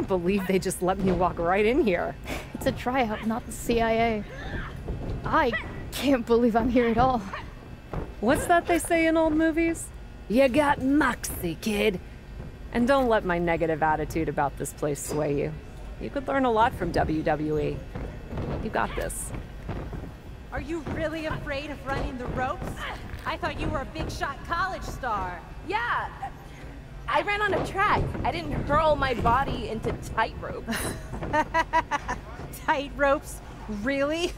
can't believe they just let me walk right in here. It's a tryout, not the CIA. I can't believe I'm here at all. What's that they say in old movies? You got moxie, kid. And don't let my negative attitude about this place sway you. You could learn a lot from WWE. You got this. Are you really afraid of running the ropes? I thought you were a big shot college star. Yeah, I ran on a track. I didn't hurl my body into tight ropes. tight ropes? Really?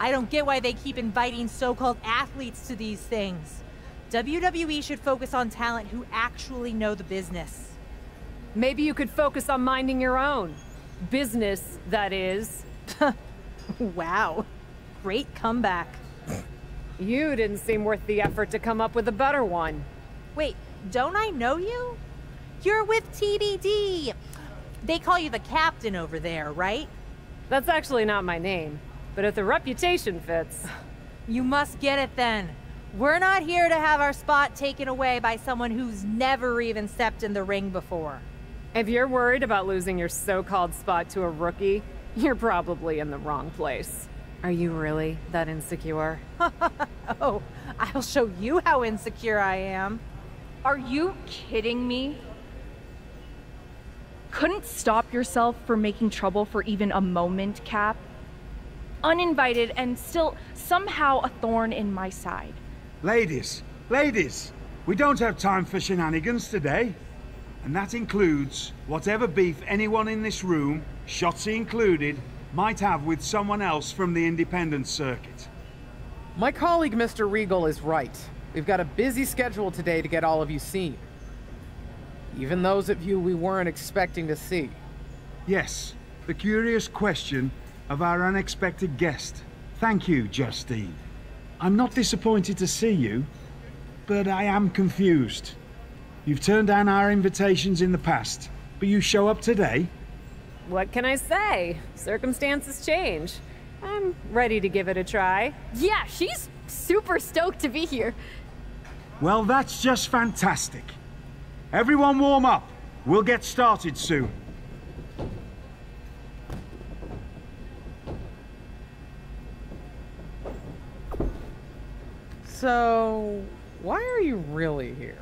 I don't get why they keep inviting so-called athletes to these things. WWE should focus on talent who actually know the business. Maybe you could focus on minding your own. Business, that is. wow. Great comeback. You didn't seem worth the effort to come up with a better one. Wait, don't I know you? You're with TBD. They call you the captain over there, right? That's actually not my name, but if the reputation fits... You must get it then. We're not here to have our spot taken away by someone who's never even stepped in the ring before. If you're worried about losing your so-called spot to a rookie, you're probably in the wrong place. Are you really that insecure? oh, I'll show you how insecure I am. Are you kidding me? Couldn't stop yourself from making trouble for even a moment, Cap? Uninvited and still somehow a thorn in my side. Ladies, ladies, we don't have time for shenanigans today. And that includes whatever beef anyone in this room, Shotzi included, might have with someone else from the independent circuit. My colleague Mr. Regal is right. We've got a busy schedule today to get all of you seen. Even those of you we weren't expecting to see. Yes, the curious question of our unexpected guest. Thank you, Justine. I'm not disappointed to see you, but I am confused. You've turned down our invitations in the past, but you show up today? What can I say? Circumstances change. I'm ready to give it a try. Yeah, she's super stoked to be here. Well, that's just fantastic. Everyone warm up. We'll get started soon. So, why are you really here?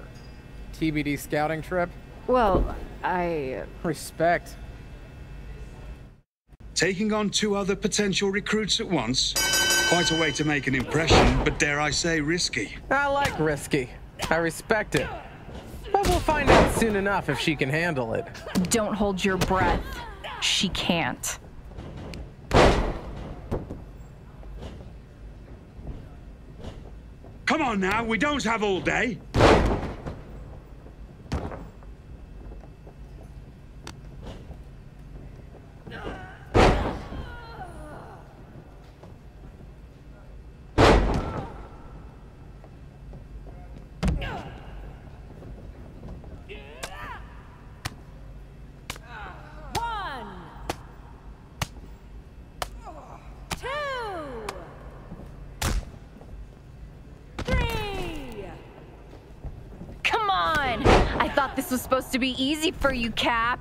TBD scouting trip? Well, I... Uh, respect. Taking on two other potential recruits at once? Quite a way to make an impression, but dare I say risky. I like risky. I respect it. But we'll find out soon enough if she can handle it. Don't hold your breath. She can't. Come on now, we don't have all day. Thought this was supposed to be easy for you, Cap.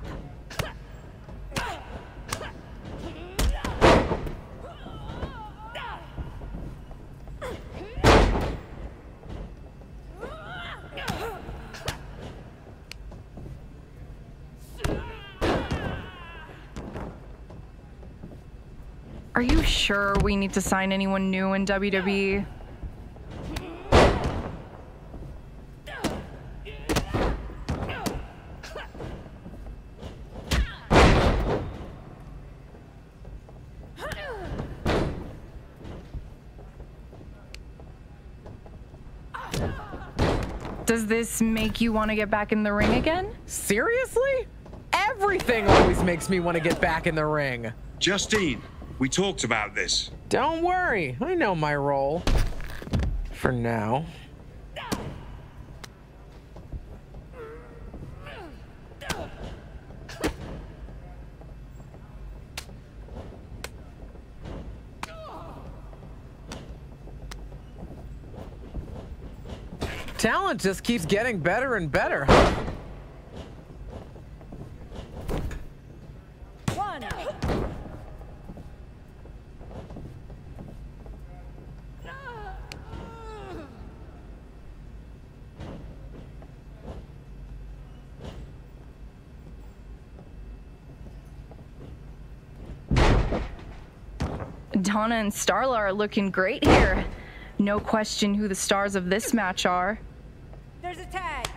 Are you sure we need to sign anyone new in WWE? Does this make you want to get back in the ring again? Seriously? Everything always makes me want to get back in the ring. Justine, we talked about this. Don't worry, I know my role. For now. Talent just keeps getting better and better. One. Donna and Starla are looking great here. No question who the stars of this match are. There's a tag.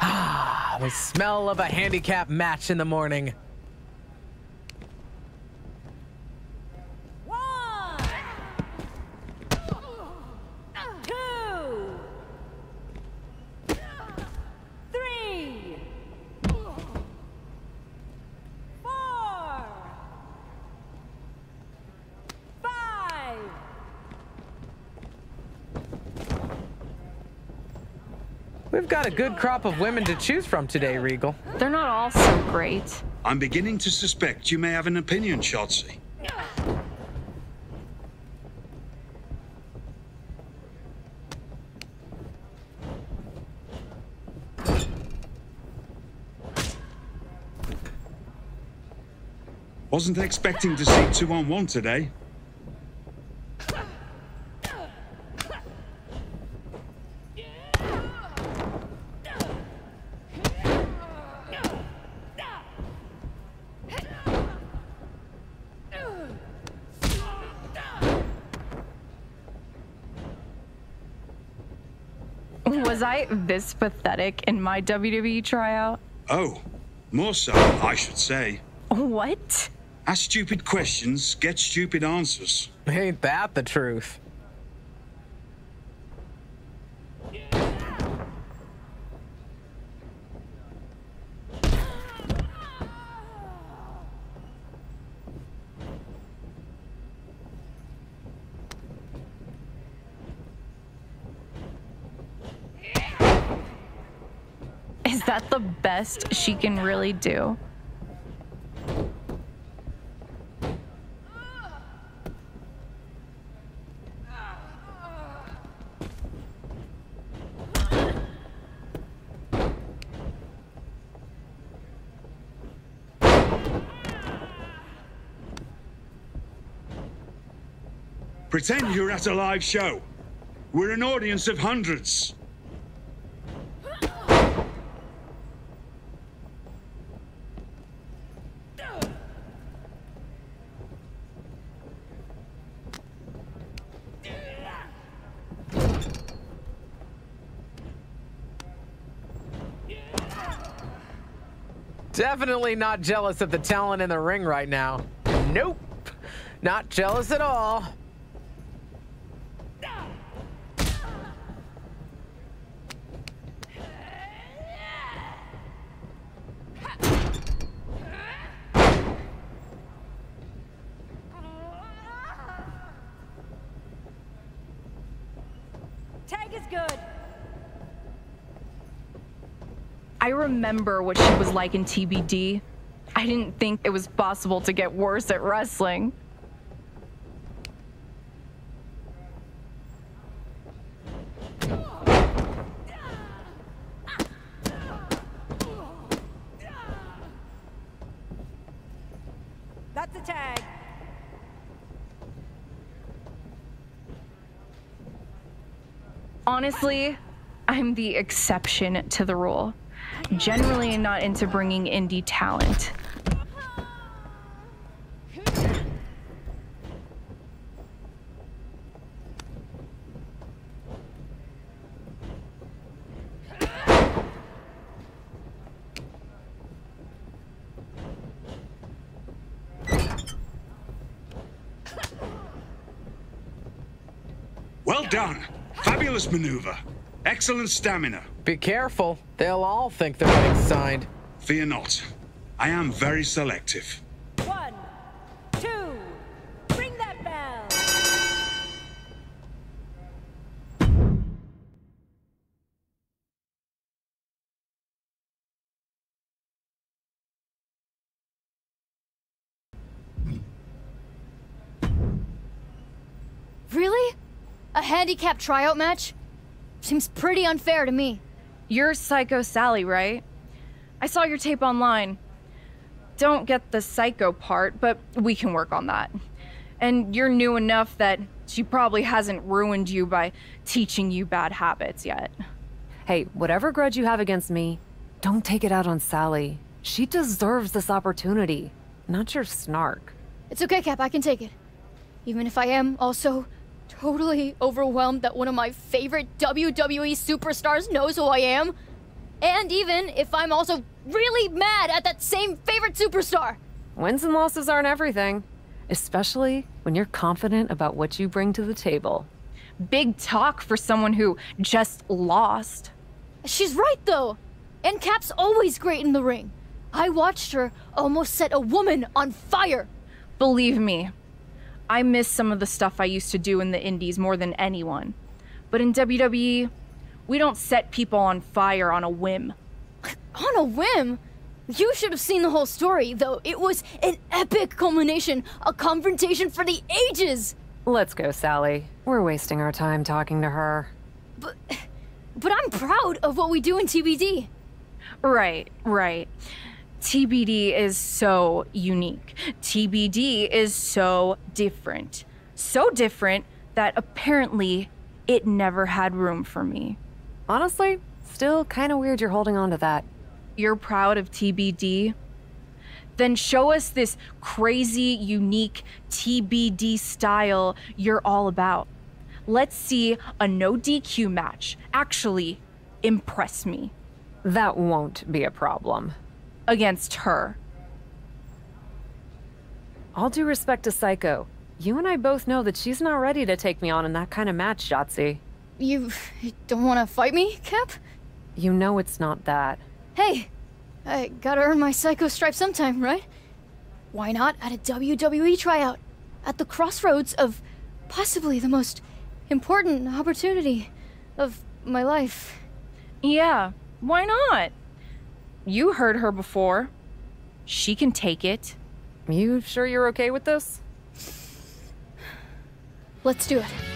Ah, the smell of a handicap match in the morning. One, two, three, four, five. We've got a good crop of women to choose from today, Regal. They're not all so great. I'm beginning to suspect you may have an opinion, Shotzi. Wasn't expecting to see two on one today. Was I this pathetic in my WWE tryout? Oh, more so, I should say. What? Ask stupid questions, get stupid answers. Ain't that the truth? Is that the best she can really do? Pretend you're at a live show. We're an audience of hundreds. Definitely not jealous of the talent in the ring right now. Nope. Not jealous at all. Tag is good. I remember what she was like in TBD. I didn't think it was possible to get worse at wrestling. That's a tag. Honestly, I'm the exception to the rule. Generally not into bringing indie talent. Well done. Fabulous maneuver. Excellent stamina. Be careful. They'll all think they're getting signed. Fear not. I am very selective. One, two, ring that bell. Really? A handicap tryout match? Seems pretty unfair to me. You're Psycho Sally, right? I saw your tape online. Don't get the psycho part, but we can work on that. And you're new enough that she probably hasn't ruined you by teaching you bad habits yet. Hey, whatever grudge you have against me, don't take it out on Sally. She deserves this opportunity, not your snark. It's okay, Cap, I can take it. Even if I am also totally overwhelmed that one of my favorite WWE superstars knows who I am. And even if I'm also really mad at that same favorite superstar. Wins and losses aren't everything, especially when you're confident about what you bring to the table. Big talk for someone who just lost. She's right, though. And Cap's always great in the ring. I watched her almost set a woman on fire. Believe me, I miss some of the stuff I used to do in the indies more than anyone. But in WWE, we don't set people on fire on a whim. On a whim? You should have seen the whole story, though. It was an epic culmination, a confrontation for the ages. Let's go, Sally. We're wasting our time talking to her. But, but I'm proud of what we do in TBD. Right, right. TBD is so unique. TBD is so different. So different that apparently it never had room for me. Honestly, still kind of weird you're holding on to that. You're proud of TBD? Then show us this crazy, unique TBD style you're all about. Let's see a no DQ match actually impress me. That won't be a problem. Against her. All due respect to Psycho, you and I both know that she's not ready to take me on in that kind of match, Shotzi. You don't want to fight me, Cap? You know it's not that. Hey, I gotta earn my Psycho stripe sometime, right? Why not at a WWE tryout? At the crossroads of possibly the most important opportunity of my life. Yeah, why not? You heard her before. She can take it. You sure you're okay with this? Let's do it.